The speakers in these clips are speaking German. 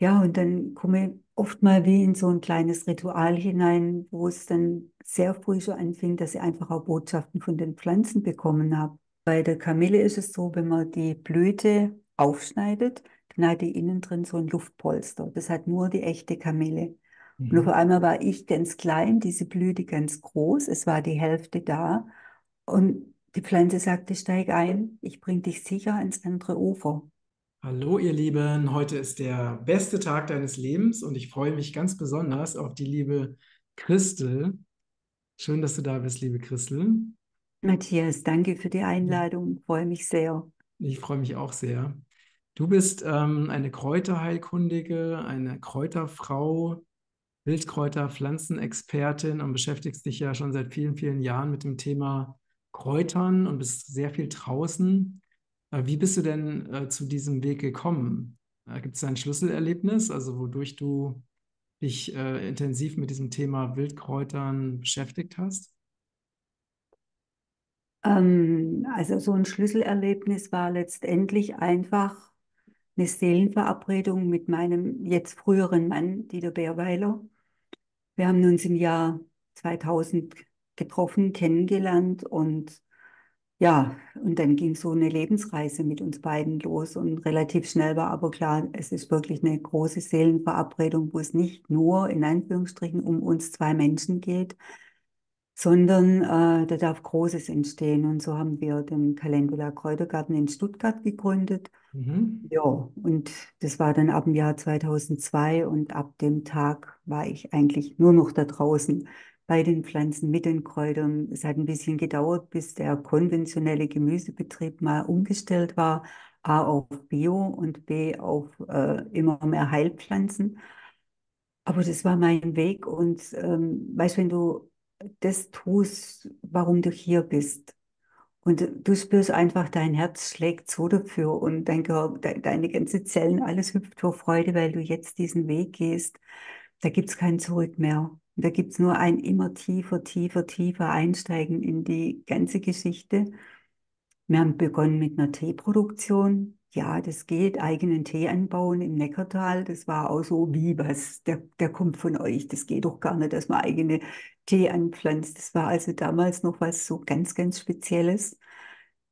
Ja, und dann komme ich oft mal wie in so ein kleines Ritual hinein, wo es dann sehr früh schon anfing, dass ich einfach auch Botschaften von den Pflanzen bekommen habe. Bei der Kamille ist es so, wenn man die Blüte aufschneidet, dann hat die innen drin so ein Luftpolster. Das hat nur die echte Kamille. Und auf Mhm. einmal war ich ganz klein, diese Blüte ganz groß, es war die Hälfte da. Und die Pflanze sagte, steig ein, ich bring dich sicher ans andere Ufer. Hallo, ihr Lieben. Heute ist der beste Tag deines Lebens und ich freue mich ganz besonders auf die liebe Christel. Schön, dass du da bist, liebe Christel. Matthias, danke für die Einladung, freue mich sehr. Ich freue mich auch sehr. Du bist ähm, eine Kräuterheilkundige, eine Kräuterfrau, Wildkräuter, Pflanzenexpertin und beschäftigst dich ja schon seit vielen, vielen Jahren mit dem Thema Kräutern und bist sehr viel draußen. Äh, Wie bist du denn äh, zu diesem Weg gekommen? Äh, Gibt es ein Schlüsselerlebnis, also wodurch du dich äh, intensiv mit diesem Thema Wildkräutern beschäftigt hast? Ähm, also so ein Schlüsselerlebnis war letztendlich einfach eine Seelenverabredung mit meinem jetzt früheren Mann, Dieter Bärweiler. Wir haben uns im Jahr 2000 getroffen, kennengelernt und ja, und dann ging so eine Lebensreise mit uns beiden los und relativ schnell war aber klar, es ist wirklich eine große Seelenverabredung, wo es nicht nur in Anführungsstrichen um uns zwei Menschen geht, sondern äh, da darf Großes entstehen. Und so haben wir den Calendula Kräutergarten in Stuttgart gegründet. Mhm. Ja, und das war dann ab dem Jahr 2002 und ab dem Tag war ich eigentlich nur noch da draußen bei den Pflanzen mit den Kräutern. Es hat ein bisschen gedauert, bis der konventionelle Gemüsebetrieb mal umgestellt war, A auf Bio und B auf äh, immer mehr Heilpflanzen. Aber das war mein Weg und ähm, weißt, wenn du das tust, warum du hier bist und du spürst einfach, dein Herz schlägt so dafür und dein Körper, de deine ganze Zellen, alles hüpft vor Freude, weil du jetzt diesen Weg gehst, da gibt es kein Zurück mehr. Und da gibt es nur ein immer tiefer, tiefer, tiefer Einsteigen in die ganze Geschichte. Wir haben begonnen mit einer Teeproduktion. Ja, das geht, eigenen Tee anbauen im Neckartal. Das war auch so, wie was, der, der kommt von euch. Das geht doch gar nicht, dass man eigene Tee anpflanzt. Das war also damals noch was so ganz, ganz Spezielles.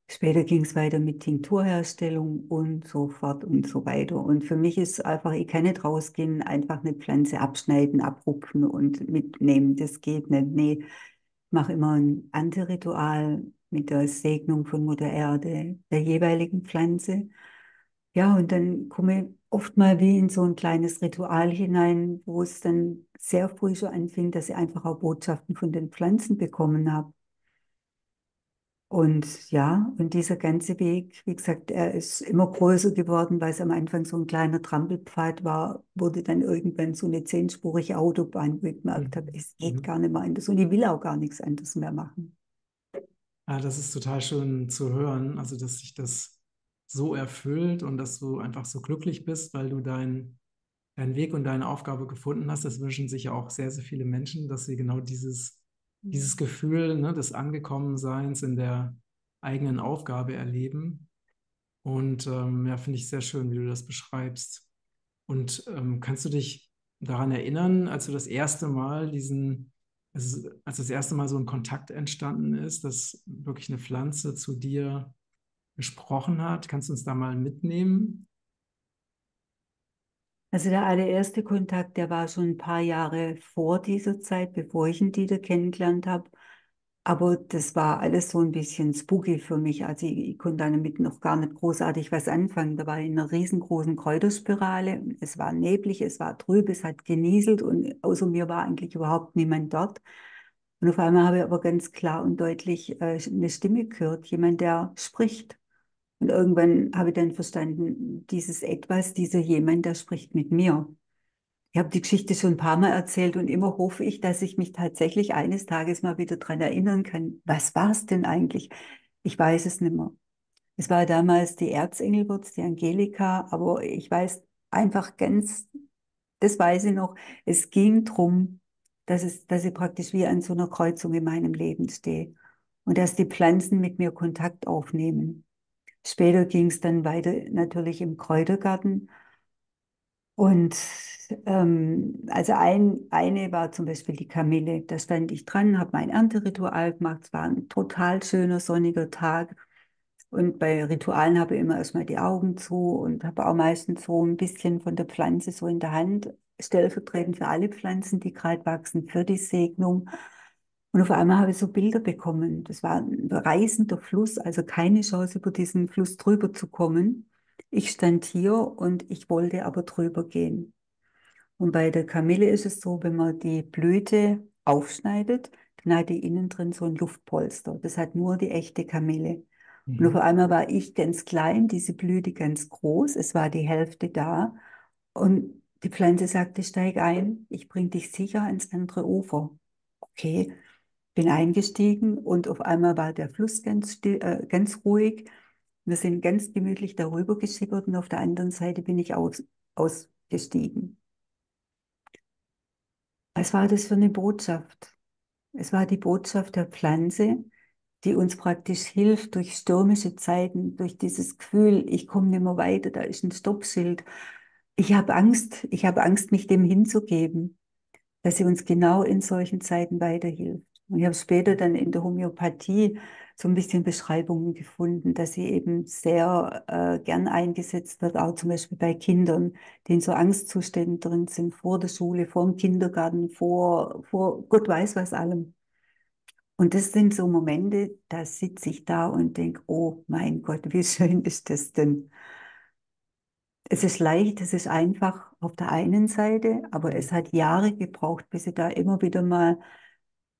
Später ging es weiter mit Tinkturherstellung und so fort und so weiter. Und für mich ist einfach, ich kann nicht rausgehen, einfach eine Pflanze abschneiden, abrupfen und mitnehmen. Das geht nicht. Nee, ich mache immer ein Antiritual mit der Segnung von Mutter Erde, der jeweiligen Pflanze. Ja, und dann komme ich oft mal wie in so ein kleines Ritual hinein, wo es dann sehr früh schon anfing, dass ich einfach auch Botschaften von den Pflanzen bekommen habe. Und ja, und dieser ganze Weg, wie gesagt, er ist immer größer geworden, weil es am Anfang so ein kleiner Trampelpfad war, wurde dann irgendwann so eine zehnspurige Autobahn, wo ich gemerkt habe, Mhm. es geht Mhm. gar nicht mehr anders und ich will auch gar nichts anderes mehr machen. Ah, das ist total schön zu hören, also dass sich das so erfüllt und dass du einfach so glücklich bist, weil du deinen deinen Weg und deine Aufgabe gefunden hast. Das wünschen sich ja auch sehr, sehr viele Menschen, dass sie genau dieses, dieses Gefühl, ne, des Angekommenseins in der eigenen Aufgabe erleben. Und ähm, ja, finde ich sehr schön, wie du das beschreibst. Und ähm, kannst du dich daran erinnern, als du das erste Mal diesen, als das erste Mal so ein Kontakt entstanden ist, dass wirklich eine Pflanze zu dir gesprochen hat? Kannst du uns da mal mitnehmen? Also der allererste Kontakt, der war schon ein paar Jahre vor dieser Zeit, bevor ich ihn Dieter kennengelernt habe. Aber das war alles so ein bisschen spooky für mich. Also ich, ich konnte damit noch gar nicht großartig was anfangen. Da war ich in einer riesengroßen Kräuterspirale. Es war neblig, es war trüb, es hat genieselt und außer mir war eigentlich überhaupt niemand dort. Und auf einmal habe ich aber ganz klar und deutlich äh, eine Stimme gehört, jemand, der spricht. Und irgendwann habe ich dann verstanden, dieses Etwas, dieser jemand, der spricht mit mir. Ich habe die Geschichte schon ein paar Mal erzählt und immer hoffe ich, dass ich mich tatsächlich eines Tages mal wieder daran erinnern kann. Was war es denn eigentlich? Ich weiß es nicht mehr. Es war damals die Erzengelwurz, die Angelika, aber ich weiß einfach ganz, das weiß ich noch, es ging darum, dass, es, dass ich praktisch wie an so einer Kreuzung in meinem Leben stehe und dass die Pflanzen mit mir Kontakt aufnehmen. Später ging es dann weiter natürlich im Kräutergarten Und ähm, also ein, eine war zum Beispiel die Kamille. Da stand ich dran, habe mein Ernteritual gemacht. Es war ein total schöner sonniger Tag. Und bei Ritualen habe ich immer erstmal die Augen zu und habe auch meistens so ein bisschen von der Pflanze so in der Hand, stellvertretend für alle Pflanzen, die gerade wachsen, für die Segnung. Und auf einmal habe ich so Bilder bekommen. Das war ein reißender Fluss, also keine Chance, über diesen Fluss drüber zu kommen. Ich stand hier und ich wollte aber drüber gehen. Und bei der Kamille ist es so, wenn man die Blüte aufschneidet, dann hat die innen drin so ein Luftpolster. Das hat nur die echte Kamille. Und auf Mhm. einmal war ich ganz klein, diese Blüte ganz groß, es war die Hälfte da. Und die Pflanze sagte, steig ein, ich bring dich sicher ans andere Ufer. Okay, bin eingestiegen und auf einmal war der Fluss ganz, still, äh, ganz ruhig. Wir sind ganz gemütlich darüber geschippert und auf der anderen Seite bin ich aus, ausgestiegen. Was war das für eine Botschaft? Es war die Botschaft der Pflanze, die uns praktisch hilft durch stürmische Zeiten, durch dieses Gefühl, ich komme nicht mehr weiter, da ist ein Stoppschild. Ich habe Angst, ich habe Angst, mich dem hinzugeben, dass sie uns genau in solchen Zeiten weiterhilft. Und ich habe später dann in der Homöopathie so ein bisschen Beschreibungen gefunden, dass sie eben sehr äh, gern eingesetzt wird, auch zum Beispiel bei Kindern, die in so Angstzuständen drin sind, vor der Schule, vor dem Kindergarten, vor, vor Gott weiß was allem. Und das sind so Momente, da sitze ich da und denke, oh mein Gott, wie schön ist das denn? Es ist leicht, es ist einfach auf der einen Seite, aber es hat Jahre gebraucht, bis ich da immer wieder mal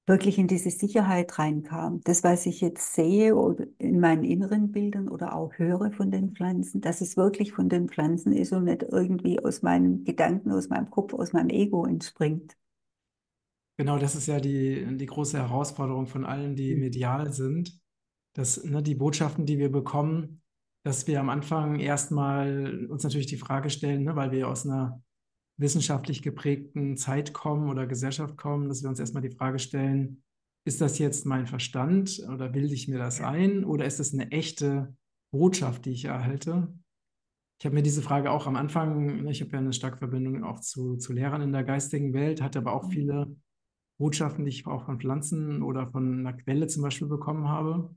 wirklich in diese Sicherheit reinkam. Das, was ich jetzt sehe oder in meinen inneren Bildern oder auch höre von den Pflanzen, dass es wirklich von den Pflanzen ist und nicht irgendwie aus meinen Gedanken, aus meinem Kopf, aus meinem Ego entspringt. Genau, das ist ja die, die große Herausforderung von allen, die Mhm. medial sind, dass ne, die Botschaften, die wir bekommen, dass wir am Anfang erstmal uns natürlich die Frage stellen, ne, weil wir aus einer wissenschaftlich geprägten Zeit kommen oder Gesellschaft kommen, dass wir uns erstmal die Frage stellen, ist das jetzt mein Verstand oder bilde ich mir das ein oder ist das eine echte Botschaft, die ich erhalte? Ich habe mir diese Frage auch am Anfang, ne, ich habe ja eine starke Verbindung auch zu, zu Lehrern in der geistigen Welt, hatte aber auch viele Botschaften, die ich auch von Pflanzen oder von einer Quelle zum Beispiel bekommen habe.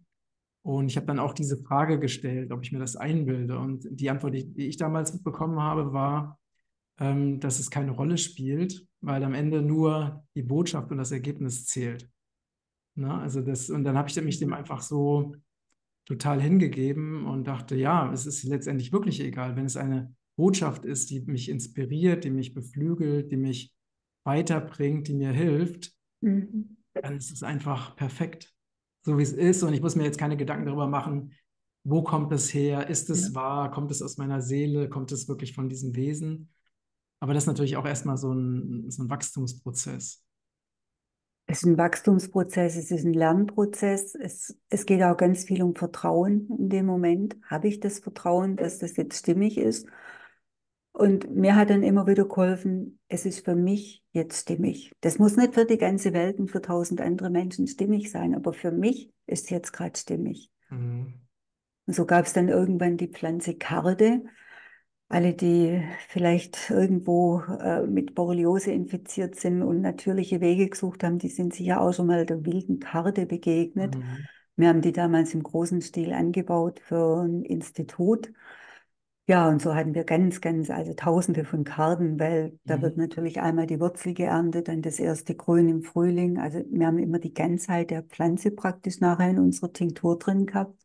Und ich habe dann auch diese Frage gestellt, ob ich mir das einbilde. Und die Antwort, die, die ich damals bekommen habe, war, ähm, dass es keine Rolle spielt, weil am Ende nur die Botschaft und das Ergebnis zählt. Ne? Also das, und dann habe ich mich dem einfach so total hingegeben und dachte, ja, es ist letztendlich wirklich egal, wenn es eine Botschaft ist, die mich inspiriert, die mich beflügelt, die mich weiterbringt, die mir hilft, Mhm. dann ist es einfach perfekt, so wie es ist. Und ich muss mir jetzt keine Gedanken darüber machen, wo kommt es her? Ist Ja. es wahr? Kommt es aus meiner Seele? Kommt es wirklich von diesem Wesen? Aber das ist natürlich auch erstmal so ein, so ein Wachstumsprozess. Es ist ein Wachstumsprozess, es ist ein Lernprozess. Es, es geht auch ganz viel um Vertrauen in dem Moment. Habe ich das Vertrauen, dass das jetzt stimmig ist? Und mir hat dann immer wieder geholfen, es ist für mich jetzt stimmig. Das muss nicht für die ganze Welt und für tausend andere Menschen stimmig sein, aber für mich ist jetzt gerade stimmig. Mhm. Und so gab es dann irgendwann die Pflanze Karde. Alle, die vielleicht irgendwo äh, mit Borreliose infiziert sind und natürliche Wege gesucht haben, die sind sicher auch schon mal der wilden Karde begegnet. Mhm. Wir haben die damals im großen Stil angebaut für ein Institut. Ja, und so hatten wir ganz, ganz, also Tausende von Karden, weil da wird Mhm. natürlich einmal die Wurzel geerntet, dann das erste Grün im Frühling. Also wir haben immer die Ganzheit der Pflanze praktisch nachher in unserer Tinktur drin gehabt.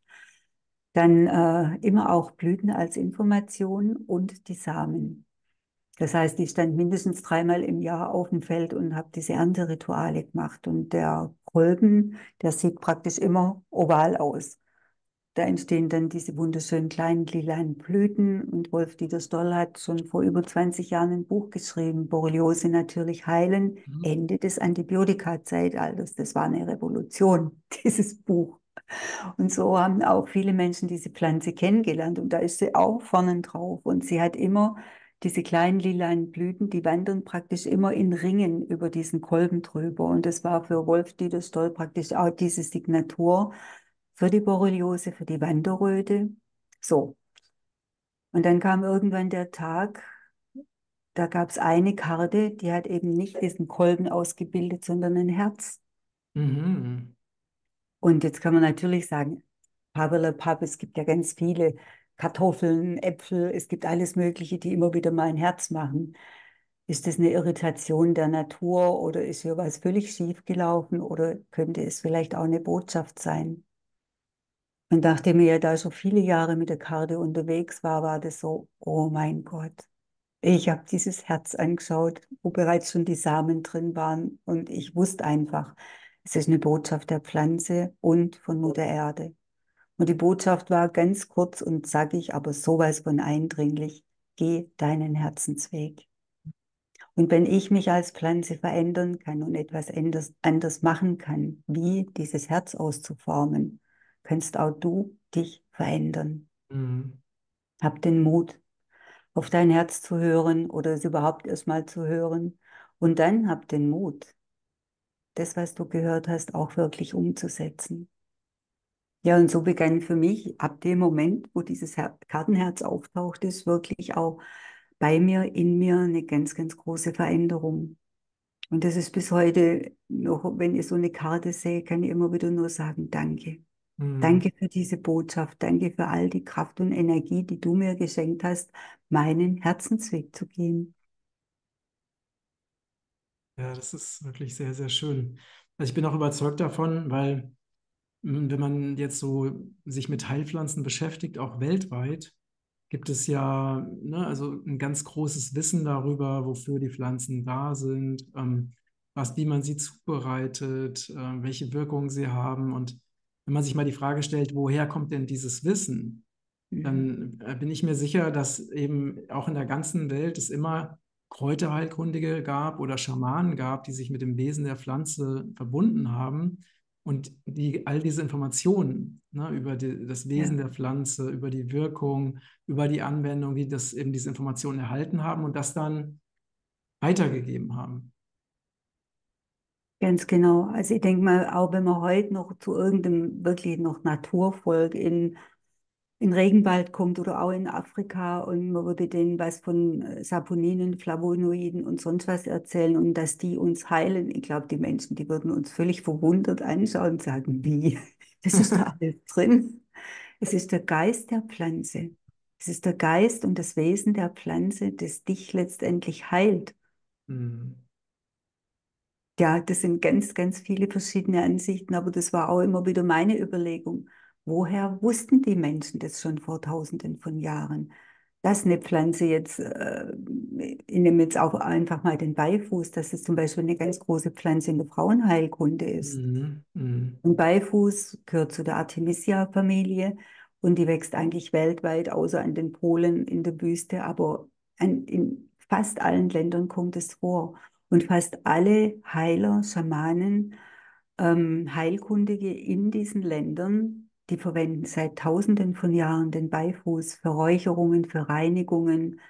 Dann äh, immer auch Blüten als Information und die Samen. Das heißt, ich stand mindestens dreimal im Jahr auf dem Feld und habe diese Ernterituale gemacht. Und der Kolben, der sieht praktisch immer oval aus. Da entstehen dann diese wunderschönen kleinen lilanen Blüten. Und Wolf-Dieter Stoll hat schon vor über 20 Jahren ein Buch geschrieben, Borreliose natürlich heilen, Mhm. Ende des Antibiotika-Zeitalters. Das war eine Revolution, dieses Buch. Und so haben auch viele Menschen diese Pflanze kennengelernt. Und da ist sie auch vorne drauf. Und sie hat immer diese kleinen lilanen Blüten, die wandern praktisch immer in Ringen über diesen Kolben drüber. Und das war für Wolf-Dieter Stoll praktisch auch diese Signatur für die Borreliose, für die Wanderröte. So. Und dann kam irgendwann der Tag, da gab es eine Karte, die hat eben nicht diesen Kolben ausgebildet, sondern ein Herz. Mhm. Und jetzt kann man natürlich sagen, Pappelepapp, es gibt ja ganz viele Kartoffeln, Äpfel, es gibt alles Mögliche, die immer wieder mal ein Herz machen. Ist das eine Irritation der Natur oder ist hier was völlig schief gelaufen oder könnte es vielleicht auch eine Botschaft sein? Und nachdem ich ja da schon viele Jahre mit der Karte unterwegs war, war das so, oh mein Gott. Ich habe dieses Herz angeschaut, wo bereits schon die Samen drin waren und ich wusste einfach, es ist eine Botschaft der Pflanze und von Mutter Erde. Und die Botschaft war ganz kurz und zackig, aber sowas von eindringlich. Geh deinen Herzensweg. Und wenn ich mich als Pflanze verändern kann und etwas anders, machen kann, wie dieses Herz auszuformen, kannst auch du dich verändern. Mhm. Hab den Mut, auf dein Herz zu hören oder es überhaupt erstmal zu hören. Und dann hab den Mut, das, was du gehört hast, auch wirklich umzusetzen. Ja, und so begann für mich ab dem Moment, wo dieses Her Kartenherz auftaucht, ist wirklich auch bei mir, in mir eine ganz, ganz große Veränderung. Und das ist bis heute noch, wenn ich so eine Karte sehe, kann ich immer wieder nur sagen, danke. Mhm. Danke für diese Botschaft. Danke für all die Kraft und Energie, die du mir geschenkt hast, meinen Herzensweg zu gehen. Ja, das ist wirklich sehr, sehr schön. Also ich bin auch überzeugt davon, weil hm, wenn man jetzt so sich mit Heilpflanzen beschäftigt, auch weltweit, gibt es ja ne, also ein ganz großes Wissen darüber, wofür die Pflanzen da sind, ähm, was, wie man sie zubereitet, äh, welche Wirkungen sie haben. Und wenn man sich mal die Frage stellt, woher kommt denn dieses Wissen, Mhm. dann äh, bin ich mir sicher, dass eben auch in der ganzen Welt es immer Kräuterheilkundige gab oder Schamanen gab, die sich mit dem Wesen der Pflanze verbunden haben und die all diese Informationen ne, über die, das Wesen Ja, der Pflanze, über die Wirkung, über die Anwendung, die das eben diese Informationen erhalten haben und das dann weitergegeben haben. ganz genau. Also ich denke mal, auch wenn man heute noch zu irgendeinem wirklich noch Naturvolk in in Regenwald kommt oder auch in Afrika und man würde denen was von äh, Saponinen, Flavonoiden und sonst was erzählen und dass die uns heilen. Ich glaube, die Menschen, die würden uns völlig verwundert anschauen und sagen, wie? Das ist da alles drin. Es ist der Geist der Pflanze. Es ist der Geist und das Wesen der Pflanze, das dich letztendlich heilt. Hm. Ja, das sind ganz, ganz viele verschiedene Ansichten, aber das war auch immer wieder meine Überlegung. Woher wussten die Menschen das schon vor Tausenden von Jahren? Dass eine Pflanze jetzt, äh, ich nehme jetzt auch einfach mal den Beifuß, dass es zum Beispiel eine ganz große Pflanze in der Frauenheilkunde ist. Mhm. Mhm. Ein Beifuß gehört zu der Artemisia-Familie und die wächst eigentlich weltweit, außer an den Polen in der Wüste, aber an, in fast allen Ländern kommt es vor. Und fast alle Heiler, Schamanen, ähm, Heilkundige in diesen Ländern, die verwenden seit Tausenden von Jahren den Beifuß für Räucherungen, für Reinigungen.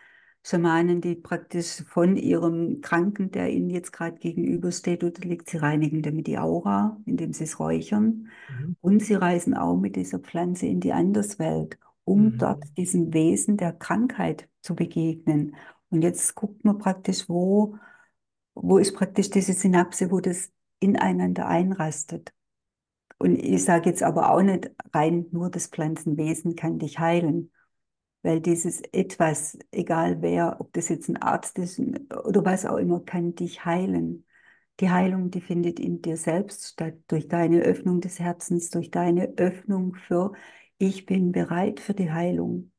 Schamanen, die praktisch von ihrem Kranken, der ihnen jetzt gerade gegenübersteht, oder liegt, sie reinigen damit die Aura, indem sie es räuchern. Mhm. Und sie reisen auch mit dieser Pflanze in die Anderswelt, um Mhm. dort diesem Wesen der Krankheit zu begegnen. Und jetzt guckt man praktisch, wo, wo ist praktisch diese Synapse, wo das ineinander einrastet. Und ich sage jetzt aber auch nicht rein, nur das Pflanzenwesen kann dich heilen. Weil dieses etwas, egal wer, ob das jetzt ein Arzt ist oder was auch immer, kann dich heilen. Die Heilung, die findet in dir selbst statt, durch deine Öffnung des Herzens, durch deine Öffnung für, ich bin bereit für die Heilung.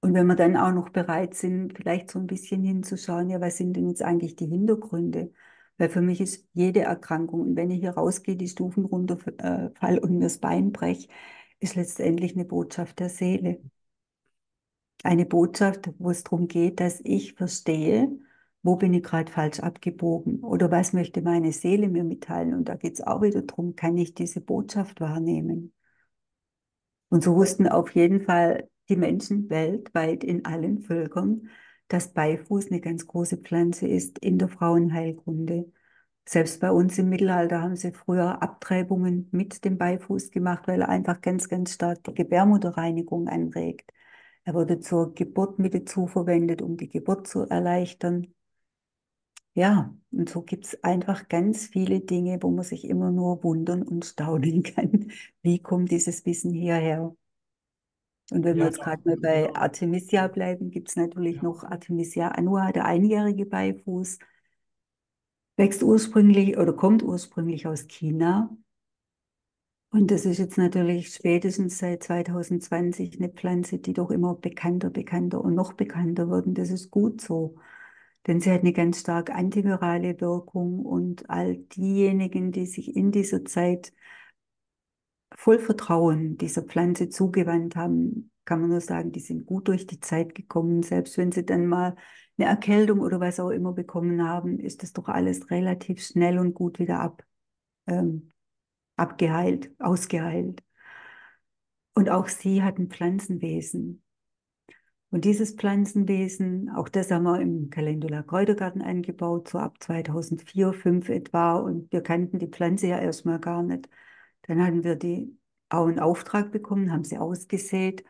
Und wenn wir dann auch noch bereit sind, vielleicht so ein bisschen hinzuschauen, ja, was sind denn jetzt eigentlich die Hintergründe? Weil für mich ist jede Erkrankung, und wenn ich hier rausgehe, die Stufen runterfall äh, und mir das Bein breche, ist letztendlich eine Botschaft der Seele. Eine Botschaft, wo es darum geht, dass ich verstehe, wo bin ich gerade falsch abgebogen oder was möchte meine Seele mir mitteilen. Und da geht es auch wieder darum, kann ich diese Botschaft wahrnehmen? Und so wussten auf jeden Fall die Menschen weltweit in allen Völkern, dass Beifuß eine ganz große Pflanze ist in der Frauenheilkunde. Selbst bei uns im Mittelalter haben sie früher Abtreibungen mit dem Beifuß gemacht, weil er einfach ganz, ganz stark die Gebärmutterreinigung anregt. Er wurde zur Geburt mit dazu verwendet, um die Geburt zu erleichtern. Ja, und so gibt es einfach ganz viele Dinge, wo man sich immer nur wundern und staunen kann. Wie kommt dieses Wissen hierher? Und wenn wir Ja, jetzt gerade mal bei genau. Artemisia bleiben, gibt es natürlich Ja. noch Artemisia annua, der einjährige Beifuß. Wächst ursprünglich oder kommt ursprünglich aus China. Und das ist jetzt natürlich spätestens seit 2020 eine Pflanze, die doch immer bekannter, bekannter und noch bekannter wird. Und das ist gut so, denn sie hat eine ganz stark antivirale Wirkung und all diejenigen, die sich in dieser Zeit voll Vertrauen dieser Pflanze zugewandt haben, kann man nur sagen, die sind gut durch die Zeit gekommen. Selbst wenn sie dann mal eine Erkältung oder was auch immer bekommen haben, ist das doch alles relativ schnell und gut wieder ab, ähm, abgeheilt, ausgeheilt. Und auch sie hat ein Pflanzenwesen. Und dieses Pflanzenwesen, auch das haben wir im Calendula Kräutergarten eingebaut, so ab 2004, 2005 etwa. Und wir kannten die Pflanze ja erstmal gar nicht. Dann hatten wir die auch einen Auftrag bekommen, haben sie ausgesät.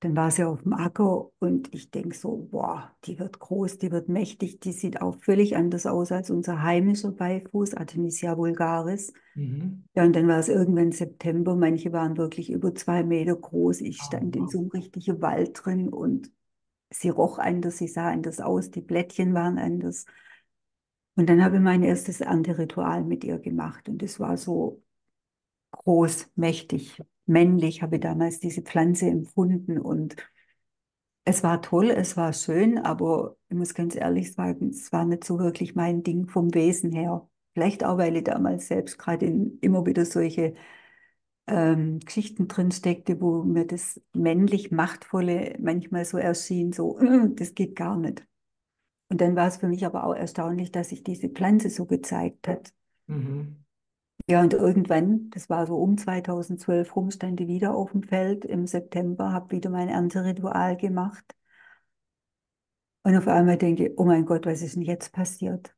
Dann war sie auf dem Acker und ich denke so, boah, die wird groß, die wird mächtig, die sieht auch völlig anders aus als unser heimischer Beifuß, Artemisia vulgaris. Mhm. Ja, und dann war es irgendwann September, manche waren wirklich über zwei Meter groß. Ich Oh, stand in wow. so einem richtigen Wald drin und sie roch anders, sie sah anders aus, die Blättchen waren anders. Und dann habe ich mein erstes Ernteritual mit ihr gemacht und es war so groß, mächtig, männlich, habe ich damals diese Pflanze empfunden und es war toll, es war schön, aber ich muss ganz ehrlich sagen, es war nicht so wirklich mein Ding vom Wesen her. Vielleicht auch, weil ich damals selbst gerade immer wieder solche ähm, Geschichten drin steckte, wo mir das männlich Machtvolle manchmal so erschien, so, "Äh, das geht gar nicht. Und dann war es für mich aber auch erstaunlich, dass sich diese Pflanze so gezeigt hat. Mhm. Ja, und irgendwann, das war so um 2012 rum, stand ich wieder auf dem Feld im September, habe wieder mein Ernteritual gemacht. Und auf einmal denke ich, oh mein Gott, was ist denn jetzt passiert?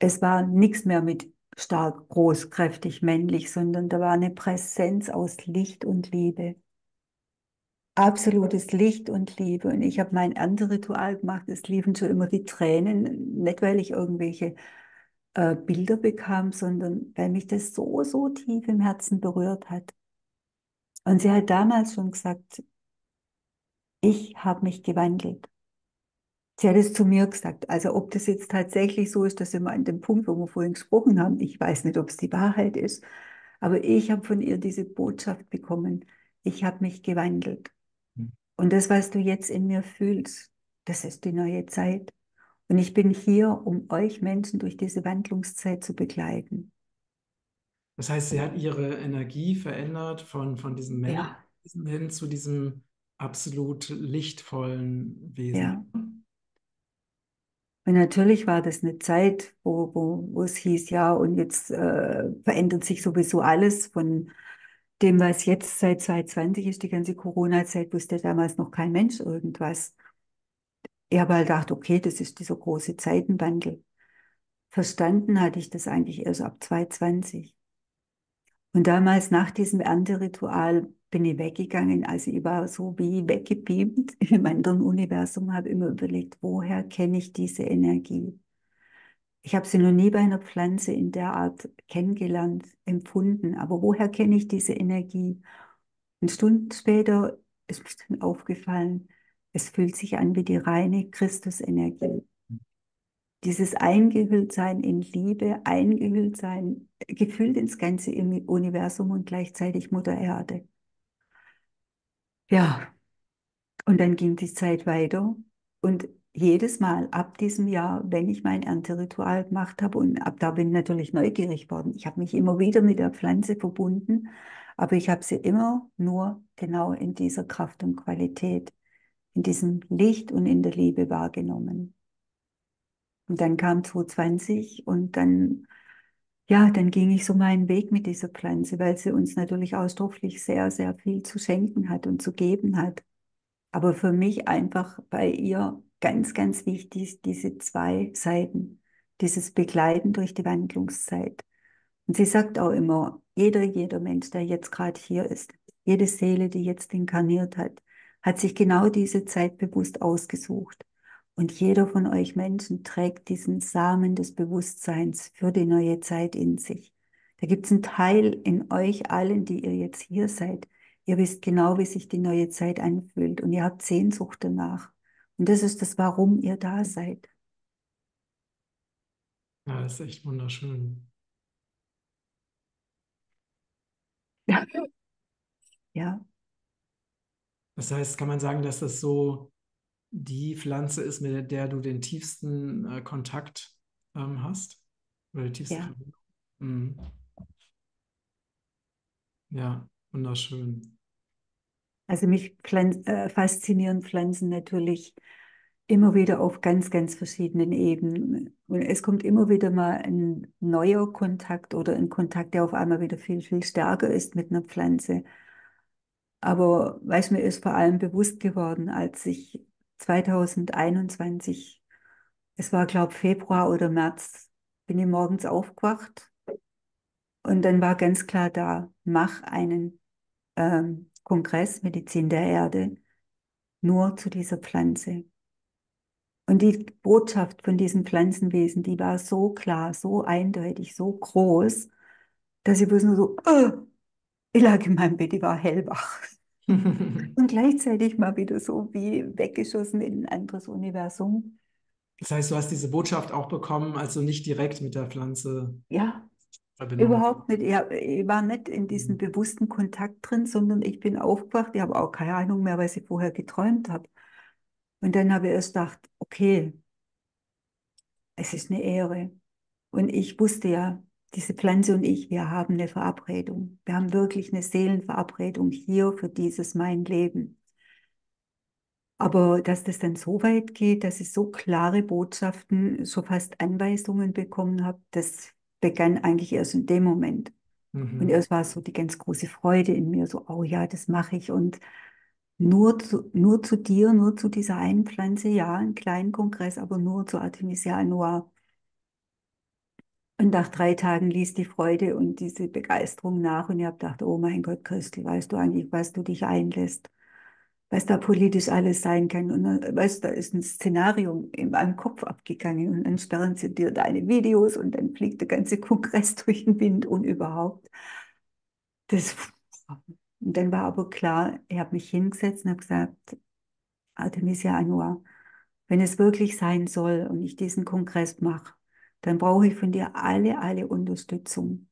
Es war nichts mehr mit stark, groß, kräftig, männlich, sondern da war eine Präsenz aus Licht und Liebe. Absolutes Licht und Liebe. Und ich habe mein Ernteritual gemacht, es liefen schon immer die Tränen, nicht weil ich irgendwelche äh, Bilder bekam, sondern weil mich das so, so tief im Herzen berührt hat. Und sie hat damals schon gesagt, ich habe mich gewandelt. Sie hat es zu mir gesagt. Also ob das jetzt tatsächlich so ist, dass immer an dem Punkt, wo wir vorhin gesprochen haben, ich weiß nicht, ob es die Wahrheit ist, aber ich habe von ihr diese Botschaft bekommen, ich habe mich gewandelt. Und das, was du jetzt in mir fühlst, das ist die neue Zeit. Und ich bin hier, um euch Menschen durch diese Wandlungszeit zu begleiten. Das heißt, sie hat ihre Energie verändert von, von diesem Ja, Wesen hin zu diesem absolut lichtvollen Wesen. ja. Und natürlich war das eine Zeit, wo, wo, wo es hieß, ja, und jetzt äh, verändert sich sowieso alles von dem, was jetzt seit 2020 ist, die ganze Corona-Zeit, wusste damals noch kein Mensch irgendwas. Ich habe halt gedacht, okay, das ist dieser große Zeitenwandel. Verstanden hatte ich das eigentlich erst ab 2020. Und damals nach diesem Ernteritual bin ich weggegangen. Also ich war so wie weggebeamt im anderen Universum, habe immer überlegt, woher kenne ich diese Energie? Ich habe sie noch nie bei einer Pflanze in der Art kennengelernt, empfunden. Aber woher kenne ich diese Energie? Und Stunden später ist mir dann aufgefallen, es fühlt sich an wie die reine Christusenergie. Dieses Eingehülltsein in Liebe, Eingehülltsein, gefühlt ins ganze Universum und gleichzeitig Mutter Erde. Ja, und dann ging die Zeit weiter und jedes Mal ab diesem Jahr, wenn ich mein Ernteritual gemacht habe und ab da bin ich natürlich neugierig worden. Ich habe mich immer wieder mit der Pflanze verbunden, aber ich habe sie immer nur genau in dieser Kraft und Qualität, in diesem Licht und in der Liebe wahrgenommen. Und dann kam 2020 und dann, ja, dann ging ich so meinen Weg mit dieser Pflanze, weil sie uns natürlich ausdrücklich sehr, sehr viel zu schenken hat und zu geben hat. Aber für mich einfach bei ihr ganz, ganz wichtig, diese zwei Seiten, dieses Begleiten durch die Wandlungszeit. Und sie sagt auch immer, jeder, jeder Mensch, der jetzt gerade hier ist, jede Seele, die jetzt inkarniert hat, hat sich genau diese Zeit bewusst ausgesucht. Und jeder von euch Menschen trägt diesen Samen des Bewusstseins für die neue Zeit in sich. Da gibt es einen Teil in euch allen, die ihr jetzt hier seid. Ihr wisst genau, wie sich die neue Zeit anfühlt und ihr habt Sehnsucht danach. Und das ist das, warum ihr da seid. Ja, das ist echt wunderschön. Ja. ja. Das heißt, kann man sagen, dass das so die Pflanze ist, mit der du den tiefsten äh, Kontakt ähm, hast? Oder die tiefste ja. Verbindung? Mhm. Ja, wunderschön. Also mich Pflanzen, äh, faszinieren Pflanzen natürlich immer wieder auf ganz, ganz verschiedenen Ebenen. Und es kommt immer wieder mal ein neuer Kontakt oder ein Kontakt, der auf einmal wieder viel, viel stärker ist mit einer Pflanze. Aber weiß mir ist vor allem bewusst geworden, als ich 2021, es war glaube Februar oder März, bin ich morgens aufgewacht und dann war ganz klar da, mach einen ähm, Kongress Medizin der Erde nur zu dieser Pflanze. Und die Botschaft von diesem Pflanzenwesen, die war so klar, so eindeutig, so groß, dass ich bloß nur so, oh, ich lag in meinem Bett, ich war hellwach. Und gleichzeitig mal wieder so wie weggeschossen in ein anderes Universum. Das heißt, du hast diese Botschaft auch bekommen, also nicht direkt mit der Pflanze. Ja, überhaupt nicht. Ich, ich, war nicht in diesem mhm. bewussten Kontakt drin, sondern ich bin aufgewacht. Ich habe auch keine Ahnung mehr, was ich vorher geträumt habe. Und dann habe ich erst gedacht, okay, es ist eine Ehre. Und ich wusste ja, diese Pflanze und ich, wir haben eine Verabredung. Wir haben wirklich eine Seelenverabredung hier für dieses mein Leben. Aber dass das dann so weit geht, dass ich so klare Botschaften, so fast Anweisungen bekommen habe, das begann eigentlich erst in dem Moment. Mhm. Und erst war so die ganz große Freude in mir, so, oh ja, das mache ich. Und nur zu, nur zu dir, nur zu dieser einen Pflanze, ja, einen kleinen Kongress, aber nur zu Artemisia annua. Und nach drei Tagen ließ die Freude und diese Begeisterung nach und ich habe gedacht, oh mein Gott, Christel, weißt du eigentlich, was du dich einlässt? Was da politisch alles sein kann. Und weißt du, da ist ein Szenario in meinem Kopf abgegangen und dann sperren sie dir deine Videos und dann fliegt der ganze Kongress durch den Wind und überhaupt. Das, und dann war aber klar, ich habe mich hingesetzt und habe gesagt, Artemisia Anua, wenn es wirklich sein soll und ich diesen Kongress mache, dann brauche ich von dir alle, alle Unterstützung.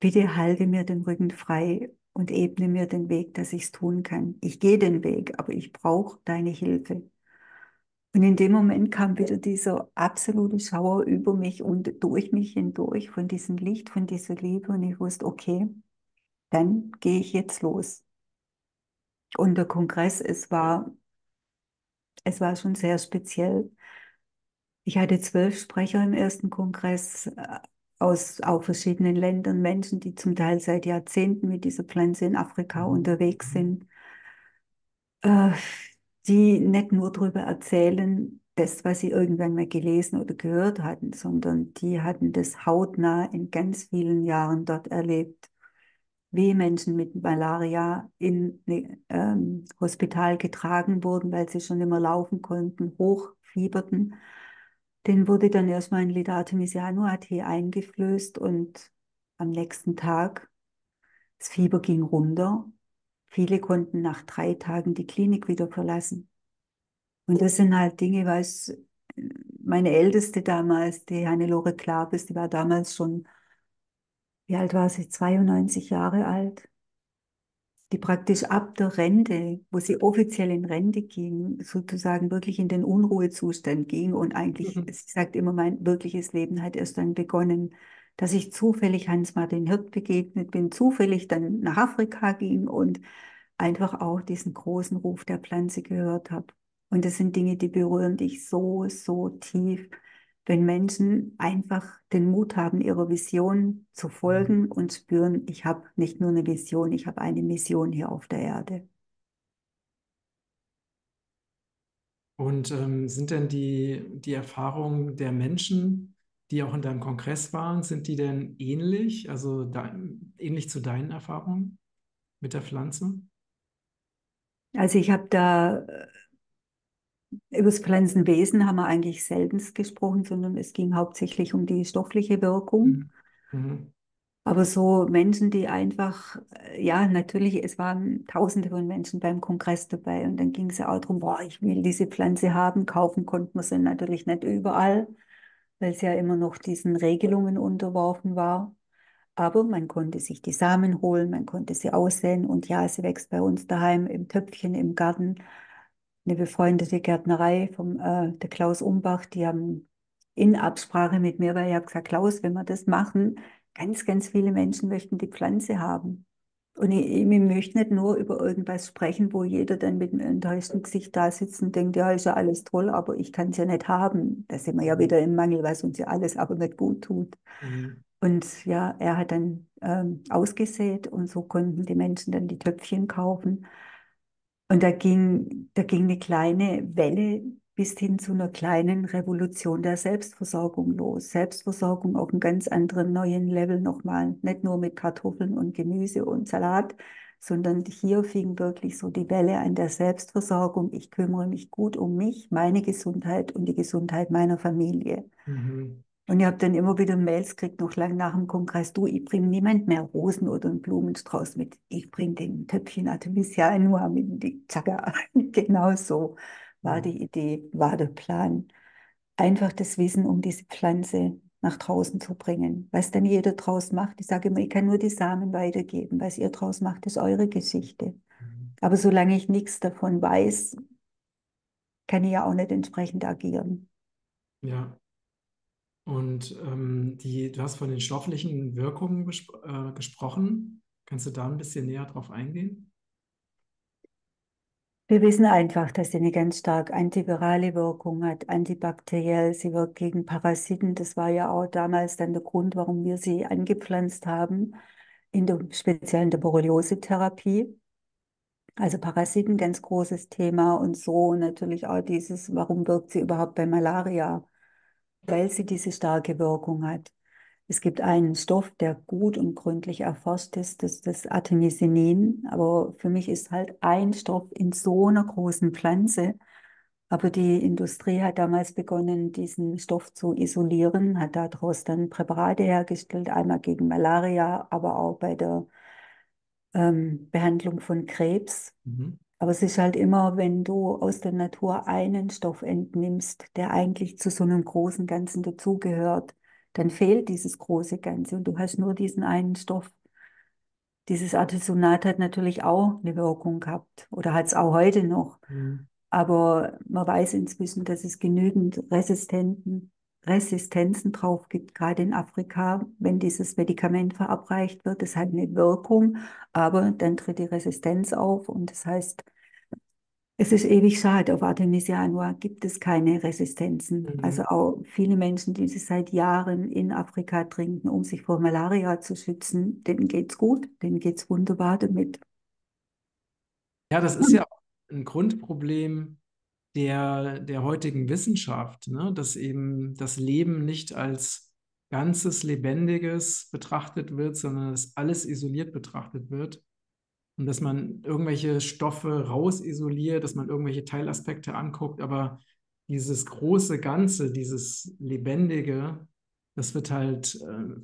Bitte halte mir den Rücken frei und ebne mir den Weg, dass ich es tun kann. Ich gehe den Weg, aber ich brauche deine Hilfe. Und in dem Moment kam wieder dieser absolute Schauer über mich und durch mich hindurch von diesem Licht, von dieser Liebe. Und ich wusste, okay, dann gehe ich jetzt los. Und der Kongress, es war, es war schon sehr speziell. Ich hatte zwölf Sprecher im ersten Kongress äh, aus auch verschiedenen Ländern, Menschen, die zum Teil seit Jahrzehnten mit dieser Pflanze in Afrika mhm. unterwegs mhm. sind, äh, die nicht nur darüber erzählen, das, was sie irgendwann mal gelesen oder gehört hatten, sondern die hatten das hautnah in ganz vielen Jahren dort erlebt, wie Menschen mit Malaria in ein ähm, Hospital getragen wurden, weil sie schon immer laufen konnten, hochfieberten den wurde dann erstmal ein Lidate Misiano AT eingeflößt und am nächsten Tag, das Fieber ging runter. Viele konnten nach drei Tagen die Klinik wieder verlassen. Und das sind halt Dinge, was meine Älteste damals, die Hannelore Klabes, die war damals schon, wie alt war sie? 92 Jahre alt die praktisch ab der Rente, wo sie offiziell in Rente ging, sozusagen wirklich in den Unruhezustand ging und eigentlich, mhm. sie sagt immer, mein wirkliches Leben hat erst dann begonnen, dass ich zufällig Hans-Martin Hirt begegnet bin, zufällig dann nach Afrika ging und einfach auch diesen großen Ruf der Pflanze gehört habe. Und das sind Dinge, die berühren dich so, so tief wenn Menschen einfach den Mut haben, ihrer Vision zu folgen mhm. und spüren, ich habe nicht nur eine Vision, ich habe eine Mission hier auf der Erde. Und ähm, sind denn die, die Erfahrungen der Menschen, die auch in deinem Kongress waren, sind die denn ähnlich, also da, ähnlich zu deinen Erfahrungen mit der Pflanze? Also ich habe da äh, über das Pflanzenwesen haben wir eigentlich seltenst gesprochen, sondern es ging hauptsächlich um die stoffliche Wirkung. Mhm. Mhm. Aber so Menschen, die einfach, äh, ja, natürlich, es waren Tausende von Menschen beim Kongress dabei und dann ging es ja auch darum, boah, ich will diese Pflanze haben. Kaufen konnte man sie natürlich nicht überall, weil sie ja immer noch diesen Regelungen unterworfen war. Aber man konnte sich die Samen holen, man konnte sie aussehen und ja, sie wächst bei uns daheim im Töpfchen im Garten. Eine befreundete Gärtnerei vom äh, der Klaus Umbach, die haben in Absprache mit mir, weil ich habe gesagt, Klaus, wenn wir das machen, ganz, ganz viele Menschen möchten die Pflanze haben. Und ich, ich möchte nicht nur über irgendwas sprechen, wo jeder dann mit einem enttäuschten Gesicht da sitzt und denkt, ja, ist ja alles toll, aber ich kann es ja nicht haben. Da sind wir ja wieder im Mangel, was uns ja alles aber nicht gut tut. Mhm. Und ja, er hat dann ähm, ausgesät und so konnten die Menschen dann die Töpfchen kaufen. Und da ging, da ging eine kleine Welle bis hin zu einer kleinen Revolution der Selbstversorgung los. Selbstversorgung auf einem ganz anderen neuen Level nochmal. Nicht nur mit Kartoffeln und Gemüse und Salat, sondern hier fing wirklich so die Welle an der Selbstversorgung. Ich kümmere mich gut um mich, meine Gesundheit und die Gesundheit meiner Familie. Mhm. Und ich habe dann immer wieder Mails gekriegt, noch lang nach dem Kongress, du, ich bringe niemand mehr Rosen oder einen Blumenstrauß mit. Ich bringe den Töpfchen Artemisia nur mit die Zaga. genau so war die Idee, war der Plan. Einfach das Wissen um diese Pflanze nach draußen zu bringen. Was dann jeder draus macht, ich sage immer, ich kann nur die Samen weitergeben. Was ihr draus macht, ist eure Geschichte. Mhm. Aber solange ich nichts davon weiß, kann ich ja auch nicht entsprechend agieren. Ja. Und ähm, die, du hast von den stofflichen Wirkungen äh, gesprochen. Kannst du da ein bisschen näher drauf eingehen? Wir wissen einfach, dass sie eine ganz stark antivirale Wirkung hat, antibakteriell. Sie wirkt gegen Parasiten. Das war ja auch damals dann der Grund, warum wir sie angepflanzt haben, in der, speziell in der Borreliose-Therapie. Also Parasiten, ganz großes Thema und so natürlich auch dieses, warum wirkt sie überhaupt bei Malaria? Weil sie diese starke Wirkung hat. Es gibt einen Stoff, der gut und gründlich erforscht ist, das ist das Artemisinin. Aber für mich ist halt ein Stoff in so einer großen Pflanze. Aber die Industrie hat damals begonnen, diesen Stoff zu isolieren, hat daraus dann Präparate hergestellt, einmal gegen Malaria, aber auch bei der ähm, Behandlung von Krebs. Mhm. Aber es ist halt immer, wenn du aus der Natur einen Stoff entnimmst, der eigentlich zu so einem großen Ganzen dazugehört, dann fehlt dieses große Ganze und du hast nur diesen einen Stoff. Dieses Artesonat hat natürlich auch eine Wirkung gehabt oder hat es auch heute noch. Mhm. Aber man weiß inzwischen, dass es genügend Resistenten, Resistenzen drauf gibt, gerade in Afrika, wenn dieses Medikament verabreicht wird. Das hat eine Wirkung, aber dann tritt die Resistenz auf und das heißt, es ist ewig schade. Auf Artemisia annua gibt es keine Resistenzen. Mhm. Also auch viele Menschen, die das seit Jahren in Afrika trinken, um sich vor Malaria zu schützen, denen geht's gut, denen geht's wunderbar damit. Ja, das ist ja auch ein Grundproblem der, der heutigen Wissenschaft, ne? Dass eben das Leben nicht als ganzes Lebendiges betrachtet wird, sondern dass alles isoliert betrachtet wird. Und dass man irgendwelche Stoffe rausisoliert, dass man irgendwelche Teilaspekte anguckt, aber dieses große Ganze, dieses Lebendige, das wird halt äh,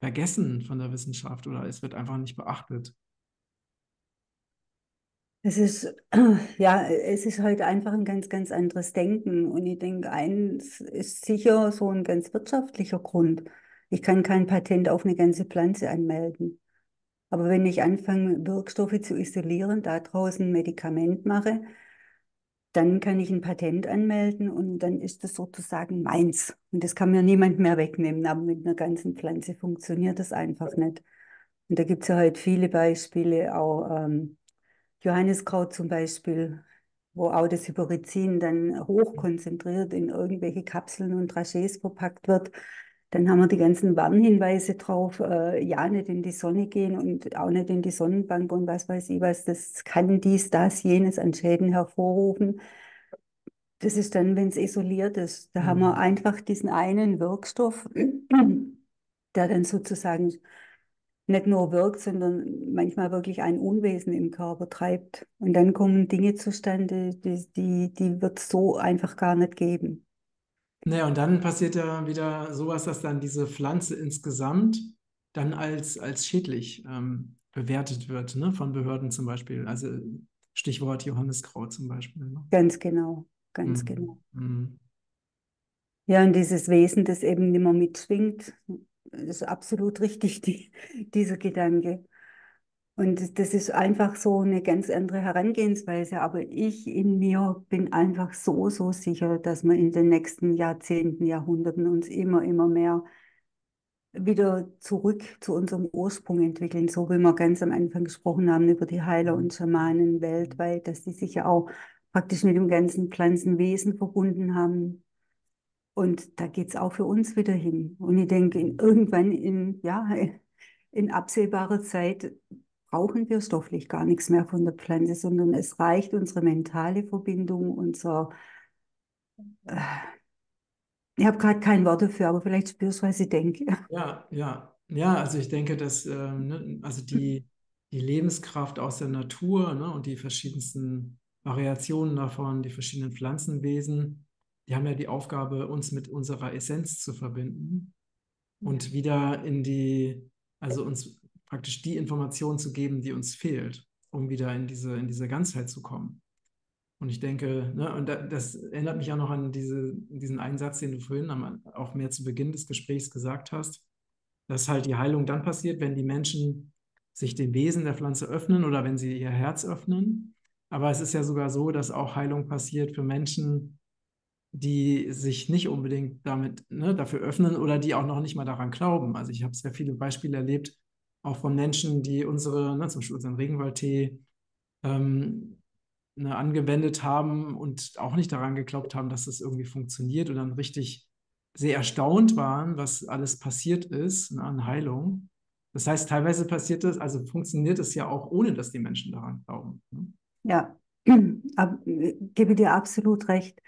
vergessen von der Wissenschaft oder es wird einfach nicht beachtet. Es ist, ja, es ist heute einfach ein ganz, ganz anderes Denken. Und ich denke, eins ist sicher so ein ganz wirtschaftlicher Grund. Ich kann kein Patent auf eine ganze Pflanze anmelden. Aber wenn ich anfange, Wirkstoffe zu isolieren, da draußen Medikament mache, dann kann ich ein Patent anmelden und dann ist das sozusagen meins. Und das kann mir niemand mehr wegnehmen. Aber mit einer ganzen Pflanze funktioniert das einfach nicht. Und da gibt es ja heute viele Beispiele, auch ähm, Johanniskraut zum Beispiel, wo auch das Hyperizin dann hochkonzentriert in irgendwelche Kapseln und Dragés verpackt wird. Dann haben wir die ganzen Warnhinweise drauf, äh, ja, nicht in die Sonne gehen und auch nicht in die Sonnenbank und was weiß ich was. Das kann dies, das, jenes an Schäden hervorrufen. Das ist dann, wenn es isoliert ist. Da haben wir einfach diesen einen Wirkstoff, der dann sozusagen nicht nur wirkt, sondern manchmal wirklich ein Unwesen im Körper treibt. Und dann kommen Dinge zustande, die, die, die wird es so einfach gar nicht geben. Naja, und dann passiert ja wieder sowas, dass dann diese Pflanze insgesamt dann als, als schädlich ähm, bewertet wird, ne? von Behörden zum Beispiel. Also Stichwort Johanniskraut zum Beispiel. Ne? Ganz genau, ganz Mhm. genau. Mhm. Ja, und dieses Wesen, das eben nicht mehr mitschwingt, ist absolut richtig, die, dieser Gedanke. Und das ist einfach so eine ganz andere Herangehensweise. Aber ich in mir bin einfach so, so sicher, dass wir in den nächsten Jahrzehnten, Jahrhunderten uns immer, immer mehr wieder zurück zu unserem Ursprung entwickeln, so wie wir ganz am Anfang gesprochen haben über die Heiler und Schamanen weltweit, dass die sich ja auch praktisch mit dem ganzen Pflanzenwesen verbunden haben. Und da geht es auch für uns wieder hin. Und ich denke, irgendwann in, ja, in absehbarer Zeit brauchen wir stofflich gar nichts mehr von der Pflanze, sondern es reicht unsere mentale Verbindung, unser, äh, ich habe gerade kein Wort dafür, aber vielleicht spürst du, was ich denke. Ja, ja, ja, also ich denke, dass ähm, ne, also die, die Lebenskraft aus der Natur ne, und die verschiedensten Variationen davon, die verschiedenen Pflanzenwesen, die haben ja die Aufgabe, uns mit unserer Essenz zu verbinden und wieder in die, also uns praktisch die Information zu geben, die uns fehlt, um wieder in diese, in diese Ganzheit zu kommen. Und ich denke, ne, und da, das erinnert mich auch noch an diese, diesen Einsatz, den du vorhin auch mehr zu Beginn des Gesprächs gesagt hast, dass halt die Heilung dann passiert, wenn die Menschen sich dem Wesen der Pflanze öffnen oder wenn sie ihr Herz öffnen. Aber es ist ja sogar so, dass auch Heilung passiert für Menschen, die sich nicht unbedingt damit ne, dafür öffnen oder die auch noch nicht mal daran glauben. Also ich habe sehr viele Beispiele erlebt, auch von Menschen, die unsere, ne, zum Beispiel unseren Regenwaldtee ähm, ne, angewendet haben und auch nicht daran geglaubt haben, dass das irgendwie funktioniert und dann richtig sehr erstaunt waren, was alles passiert ist ne, an Heilung. Das heißt, teilweise passiert das, also funktioniert es ja auch, ohne dass die Menschen daran glauben. Ne? Ja, aber, ich gebe dir absolut recht.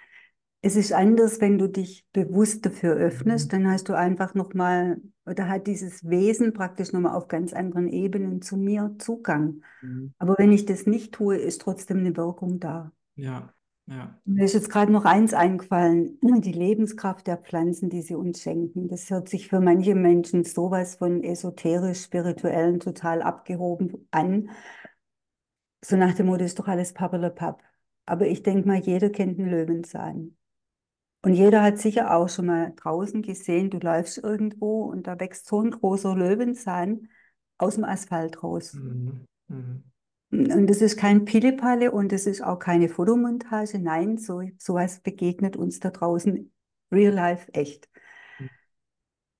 Es ist anders, wenn du dich bewusst dafür öffnest, dann hast du einfach nochmal, oder hat dieses Wesen praktisch nochmal auf ganz anderen Ebenen zu mir Zugang. Mhm. Aber wenn ich das nicht tue, ist trotzdem eine Wirkung da. Ja, ja. Mir ist jetzt gerade noch eins eingefallen, die Lebenskraft der Pflanzen, die sie uns schenken. Das hört sich für manche Menschen sowas von esoterisch, spirituellen, total abgehoben an. So nach dem Motto ist doch alles Pappelapapp. Aber ich denke mal, jeder kennt einen Löwenzahn. Und jeder hat sicher auch schon mal draußen gesehen, du läufst irgendwo und da wächst so ein großer Löwenzahn aus dem Asphalt raus. Mhm. Mhm. Und das ist kein Pillepalle und das ist auch keine Fotomontage. Nein, so sowas begegnet uns da draußen real life echt.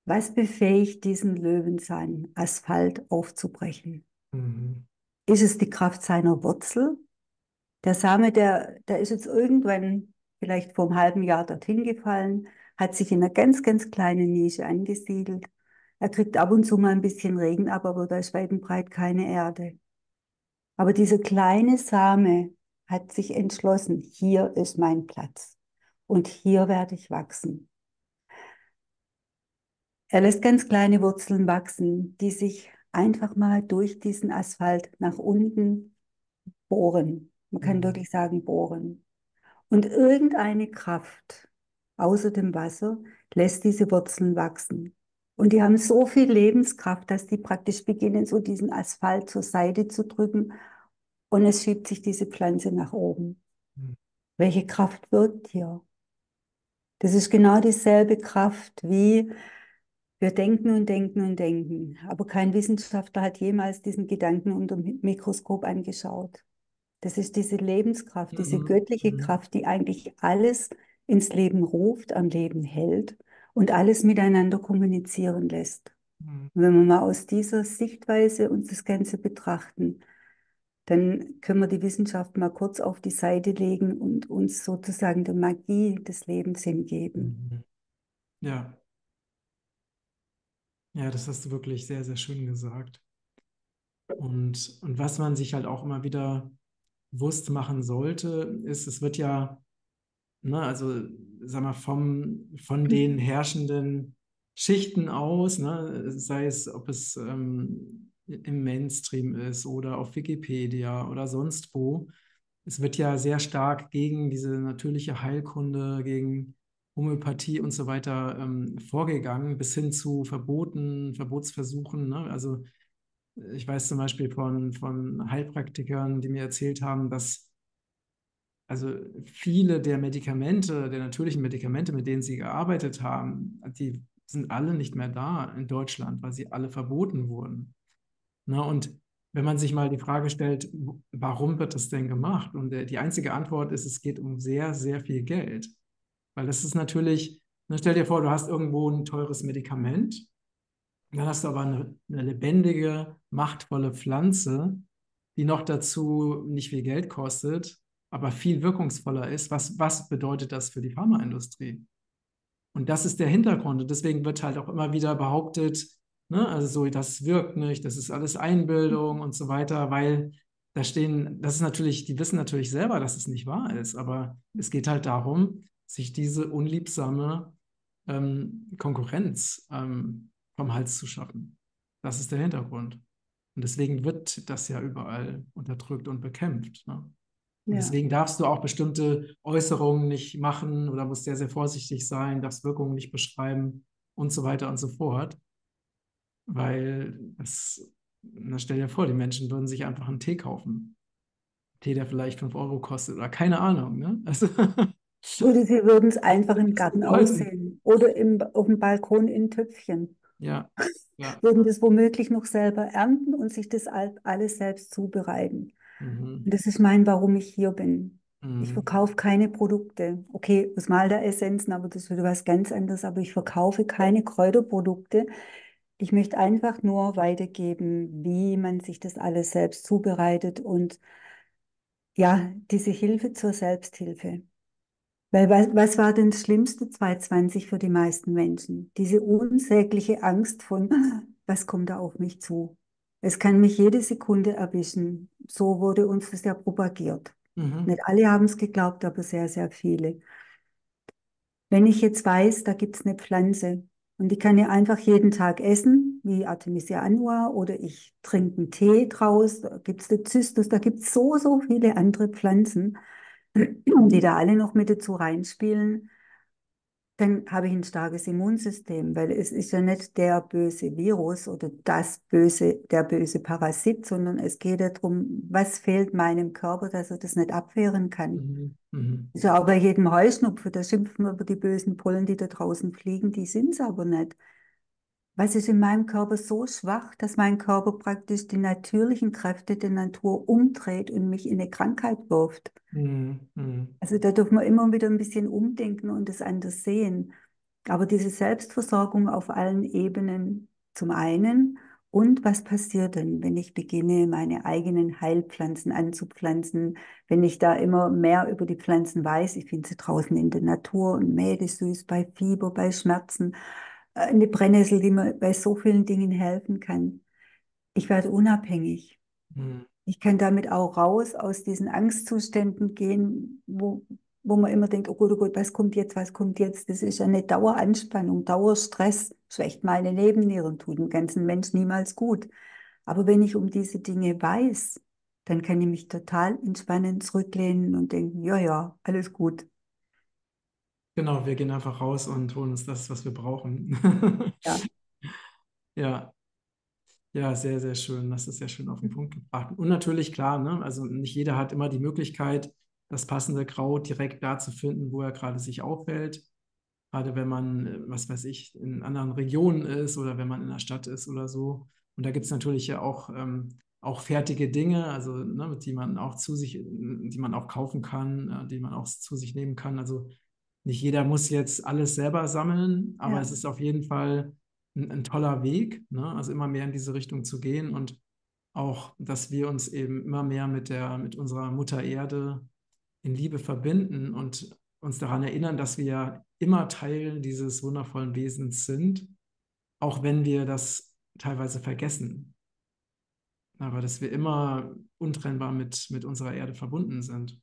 Was befähigt diesen Löwenzahn, Asphalt aufzubrechen? Mhm. Ist es die Kraft seiner Wurzel? Der Same, der, der ist jetzt irgendwann vielleicht vor einem halben Jahr dorthin gefallen, hat sich in einer ganz, ganz kleinen Nische angesiedelt. Er kriegt ab und zu mal ein bisschen Regen ab, aber da ist weit und breit keine Erde. Aber dieser kleine Same hat sich entschlossen, hier ist mein Platz und hier werde ich wachsen. Er lässt ganz kleine Wurzeln wachsen, die sich einfach mal durch diesen Asphalt nach unten bohren. Man kann Mhm. wirklich sagen, bohren. Und irgendeine Kraft außer dem Wasser lässt diese Wurzeln wachsen. Und die haben so viel Lebenskraft, dass die praktisch beginnen, so diesen Asphalt zur Seite zu drücken. Und es schiebt sich diese Pflanze nach oben. Mhm. Welche Kraft wirkt hier? Das ist genau dieselbe Kraft wie wir denken und denken und denken. Aber kein Wissenschaftler hat jemals diesen Gedanken unter dem Mikroskop angeschaut. Das ist diese Lebenskraft, diese Mhm. göttliche Mhm. Kraft, die eigentlich alles ins Leben ruft, am Leben hält und alles miteinander kommunizieren lässt. Mhm. Und wenn wir mal aus dieser Sichtweise uns das Ganze betrachten, dann können wir die Wissenschaft mal kurz auf die Seite legen und uns sozusagen der Magie des Lebens hingeben. Mhm. Ja. Ja, das hast du wirklich sehr, sehr schön gesagt. Und, und was man sich halt auch immer wieder bewusst machen sollte, ist, es wird ja, ne, also sag mal, vom, von den herrschenden Schichten aus, ne, sei es, ob es ähm, im Mainstream ist oder auf Wikipedia oder sonst wo. Es wird ja sehr stark gegen diese natürliche Heilkunde, gegen Homöopathie und so weiter ähm, vorgegangen, bis hin zu Verboten, Verbotsversuchen. Ne? Also ich weiß zum Beispiel von, von Heilpraktikern, die mir erzählt haben, dass also viele der Medikamente, der natürlichen Medikamente, mit denen sie gearbeitet haben, die sind alle nicht mehr da in Deutschland, weil sie alle verboten wurden. Na, und wenn man sich mal die Frage stellt, warum wird das denn gemacht? Und die einzige Antwort ist, es geht um sehr, sehr viel Geld. Weil das ist natürlich, na, stell dir vor, du hast irgendwo ein teures Medikament, dann hast du aber eine, eine lebendige, machtvolle Pflanze, die noch dazu nicht viel Geld kostet, aber viel wirkungsvoller ist. Was, was bedeutet das für die Pharmaindustrie? Und das ist der Hintergrund. Und deswegen wird halt auch immer wieder behauptet, ne, also so, das wirkt nicht, das ist alles Einbildung und so weiter, weil da stehen, das ist natürlich, die wissen natürlich selber, dass es nicht wahr ist, aber es geht halt darum, sich diese unliebsame ähm, Konkurrenz ähm, vom Hals zu schaffen. Das ist der Hintergrund. Und deswegen wird das ja überall unterdrückt und bekämpft. Ne? Und ja. deswegen darfst du auch bestimmte Äußerungen nicht machen oder musst sehr, sehr vorsichtig sein, darfst Wirkungen nicht beschreiben und so weiter und so fort. Weil das, na stell dir vor, die Menschen würden sich einfach einen Tee kaufen. Tee, der vielleicht 5 Euro kostet oder keine Ahnung. Ne? Also oder sie würden es einfach im Garten aussehen oder im, auf dem Balkon in Töpfchen. Ja. ja. Würden das womöglich noch selber ernten und sich das alles selbst zubereiten. Mhm. Das ist mein, warum ich hier bin. Mhm. Ich verkaufe keine Produkte. Okay, aus Malda-Essenzen, aber das wieder was ganz anderes. Aber ich verkaufe keine Kräuterprodukte. Ich möchte einfach nur weitergeben, wie man sich das alles selbst zubereitet und ja, diese Hilfe zur Selbsthilfe. Weil was, was war denn das Schlimmste 2020 für die meisten Menschen? Diese unsägliche Angst von, was kommt da auf mich zu? Es kann mich jede Sekunde erwischen. So wurde uns das ja propagiert. Mhm. Nicht alle haben es geglaubt, aber sehr, sehr viele. Wenn ich jetzt weiß, da gibt es eine Pflanze und die kann ich einfach jeden Tag essen, wie Artemisia annua, oder ich trinke einen Tee draus, da gibt es den Zystus, da gibt es so, so viele andere Pflanzen, die da alle noch mit dazu reinspielen dann habe ich ein starkes Immunsystem, weil es ist ja nicht der böse Virus oder das böse, der böse Parasit, sondern es geht ja darum, was fehlt meinem Körper, dass er das nicht abwehren kann. Mhm. Mhm. Ist ja auch bei jedem Heuschnupfen, da schimpfen wir über die bösen Pollen, die da draußen fliegen, die sind es aber nicht. Was ist in meinem Körper so schwach, dass mein Körper praktisch die natürlichen Kräfte der Natur umdreht und mich in eine Krankheit wirft? Mhm. mhm. Also da dürfen wir immer wieder ein bisschen umdenken und es anders sehen. Aber diese Selbstversorgung auf allen Ebenen zum einen und was passiert denn, wenn ich beginne, meine eigenen Heilpflanzen anzupflanzen, wenn ich da immer mehr über die Pflanzen weiß, ich finde sie draußen in der Natur und mäde süß bei Fieber, bei Schmerzen, eine Brennnessel, die mir bei so vielen Dingen helfen kann. Ich werde unabhängig. Mhm. Ich kann damit auch raus aus diesen Angstzuständen gehen, wo, wo man immer denkt, oh Gott, oh Gott, was kommt jetzt, was kommt jetzt? Das ist eine Daueranspannung, Dauerstress, schwächt meine Nebennieren, tut dem ganzen Mensch niemals gut. Aber wenn ich um diese Dinge weiß, dann kann ich mich total entspannen, zurücklehnen und denken, ja, ja, alles gut. Genau, wir gehen einfach raus und holen uns das, was wir brauchen. Ja. Ja, ja, sehr, sehr schön. Das ist ja schön auf den Punkt gebracht. Und natürlich, klar, ne? Also nicht jeder hat immer die Möglichkeit, das passende Kraut direkt da zu finden, wo er gerade sich aufhält. Gerade wenn man, was weiß ich, in anderen Regionen ist oder wenn man in der Stadt ist oder so. Und da gibt es natürlich ja auch, ähm, auch fertige Dinge, also ne, die man auch zu sich, die man auch kaufen kann, äh, die man auch zu sich nehmen kann. Also nicht jeder muss jetzt alles selber sammeln, aber Ja. es ist auf jeden Fall ein, ein toller Weg, ne? Also immer mehr in diese Richtung zu gehen und auch, dass wir uns eben immer mehr mit der, mit unserer Mutter Erde in Liebe verbinden und uns daran erinnern, dass wir ja immer Teil dieses wundervollen Wesens sind, auch wenn wir das teilweise vergessen. Aber dass wir immer untrennbar mit, mit unserer Erde verbunden sind.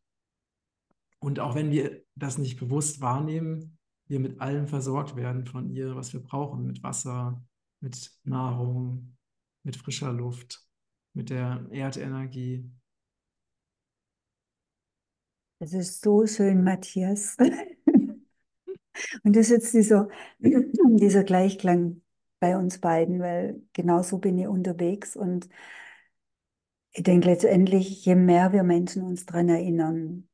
Und auch wenn wir das nicht bewusst wahrnehmen, wir mit allem versorgt werden von ihr, was wir brauchen, mit Wasser, mit Nahrung, mit frischer Luft, mit der Erdenergie. Das ist so schön, Matthias. Und das ist jetzt dieser, dieser Gleichklang bei uns beiden, weil genau so bin ich unterwegs. Und ich denke letztendlich, je mehr wir Menschen uns daran erinnern,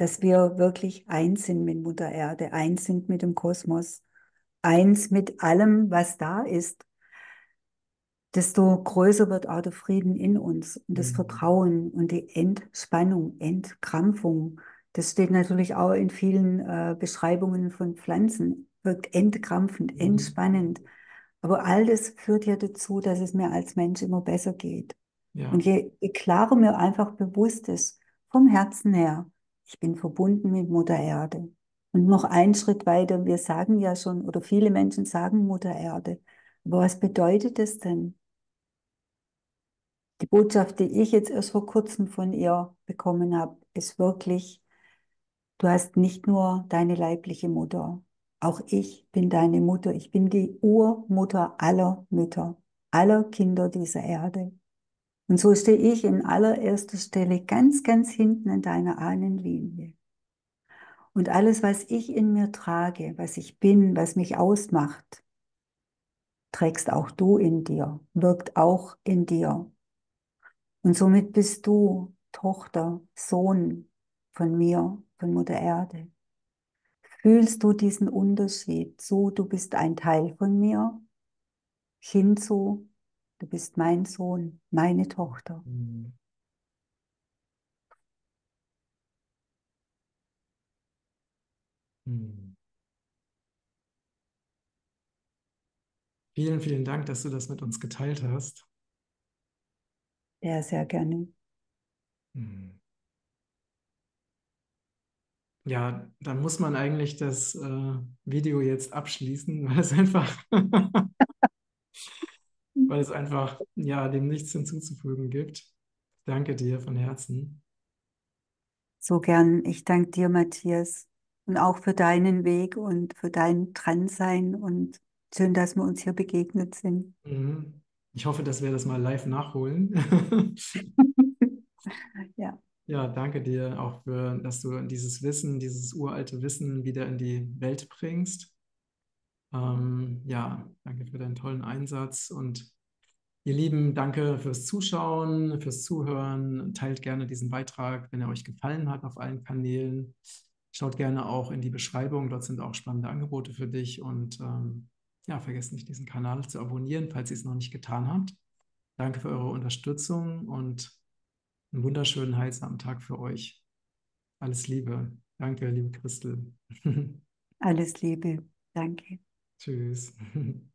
dass wir wirklich eins sind mit Mutter Erde, eins sind mit dem Kosmos, eins mit allem, was da ist, desto größer wird auch der Frieden in uns und das Mhm. Vertrauen und die Entspannung, Entkrampfung. Das steht natürlich auch in vielen äh, Beschreibungen von Pflanzen, wirkt entkrampfend, Mhm. entspannend. Aber all das führt ja dazu, dass es mir als Mensch immer besser geht. Ja. Und je, je klarer mir einfach bewusst ist, vom Herzen her, ich bin verbunden mit Mutter Erde. Und noch einen Schritt weiter, wir sagen ja schon, oder viele Menschen sagen Mutter Erde. Aber was bedeutet das denn? Die Botschaft, die ich jetzt erst vor kurzem von ihr bekommen habe, ist wirklich, du hast nicht nur deine leibliche Mutter, auch ich bin deine Mutter. Ich bin die Urmutter aller Mütter, aller Kinder dieser Erde. Und so stehe ich in allererster Stelle ganz, ganz hinten in deiner Ahnenlinie. Und alles, was ich in mir trage, was ich bin, was mich ausmacht, trägst auch du in dir, wirkt auch in dir. Und somit bist du Tochter, Sohn von mir, von Mutter Erde. Fühlst du diesen Unterschied zu, du bist ein Teil von mir, hinzu, du bist mein Sohn, meine Tochter. Mhm. Mhm. Vielen, vielen Dank, dass du das mit uns geteilt hast. Sehr, sehr gerne. Mhm. Ja, dann muss man eigentlich das äh, Video jetzt abschließen, weil es einfach, weil es einfach, ja, dem nichts hinzuzufügen gibt. Danke dir von Herzen. So gern. Ich danke dir, Matthias, und auch für deinen Weg und für dein Dransein und schön, dass wir uns hier begegnet sind. Mhm. Ich hoffe, dass wir das mal live nachholen. Ja, Ja, danke dir auch für, dass du dieses Wissen, dieses uralte Wissen wieder in die Welt bringst. Ähm, ja, danke für deinen tollen Einsatz und ihr Lieben, danke fürs Zuschauen, fürs Zuhören. Teilt gerne diesen Beitrag, wenn er euch gefallen hat, auf allen Kanälen. Schaut gerne auch in die Beschreibung, dort sind auch spannende Angebote für dich und ähm, ja, vergesst nicht, diesen Kanal zu abonnieren, falls ihr es noch nicht getan habt. Danke für eure Unterstützung und einen wunderschönen, heilsamen Tag für euch. Alles Liebe. Danke, liebe Christel. alles Liebe. Danke. Tschüss.